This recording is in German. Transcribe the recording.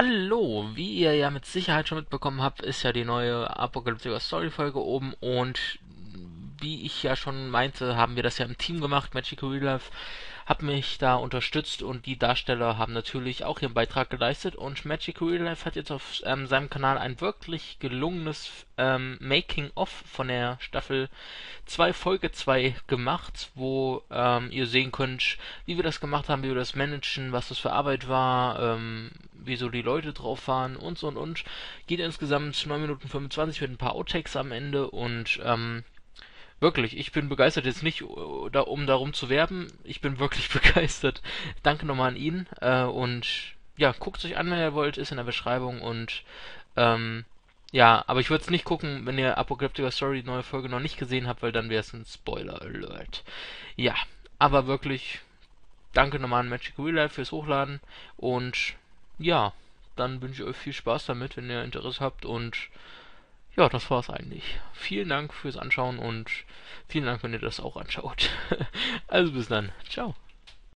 Hallo, wie ihr ja mit Sicherheit schon mitbekommen habt, ist ja die neue Apocalyptic Story Folge oben und wie ich ja schon meinte, haben wir das ja im Team gemacht, Magical Real Life hat mich da unterstützt und die Darsteller haben natürlich auch ihren Beitrag geleistet und Magic Real Life hat jetzt auf ähm, seinem Kanal ein wirklich gelungenes ähm, Making-of von der Staffel 2 Folge 2 gemacht, wo ähm, ihr sehen könnt, wie wir das gemacht haben, wie wir das managen, was das für Arbeit war, ähm, wieso die Leute drauf waren und so und und. Geht insgesamt 9 Minuten 25 mit ein paar Outtakes am Ende und ähm, Wirklich, ich bin begeistert jetzt nicht, da, um darum zu werben. Ich bin wirklich begeistert. Danke nochmal an ihn. Äh, und ja, guckt euch an, wenn ihr wollt, ist in der Beschreibung. Und ähm, ja, aber ich würde es nicht gucken, wenn ihr Apocalyptic Story neue Folge noch nicht gesehen habt, weil dann wäre es ein Spoiler Alert. Ja, aber wirklich, danke nochmal an Magic Real Life fürs Hochladen. Und ja, dann wünsche ich euch viel Spaß damit, wenn ihr Interesse habt. Und ja, das war's eigentlich. Vielen Dank fürs Anschauen und vielen Dank, wenn ihr das auch anschaut. also bis dann. Ciao.